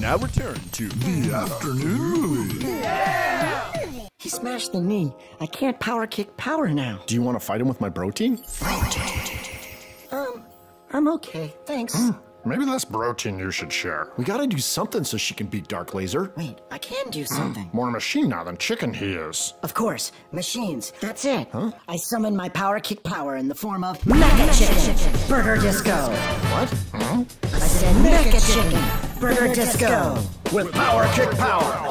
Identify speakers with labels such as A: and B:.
A: now return to
B: The afternoon movie.
C: He smashed the knee. I can't power kick power now.
A: Do you want to fight him with my bro team?
C: Um, I'm okay. Thanks.
B: Hmm, maybe that's protein you should share.
A: We gotta do something so she can beat Dark Lazer.
C: Wait, I can do hmm, something.
B: More machine now than chicken he is.
C: Of course, machines. That's it. Huh? I summon my power kick power in the form of Mega Chicken chicken. Burger Disco.
A: What? Huh?
C: I said Mecha Chicken Burger Disco.
A: With power kick power!